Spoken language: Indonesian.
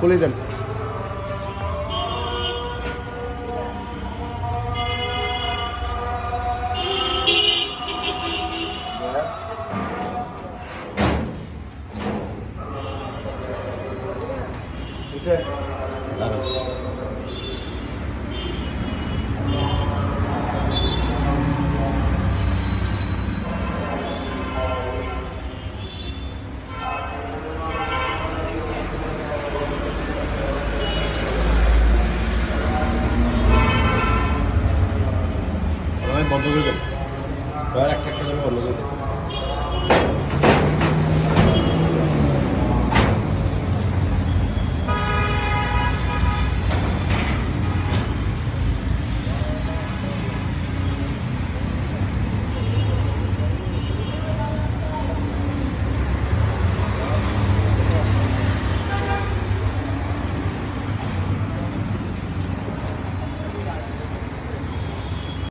বলে দেন আমি বন্ধ করে দেব একটা বন্ধ করে দেব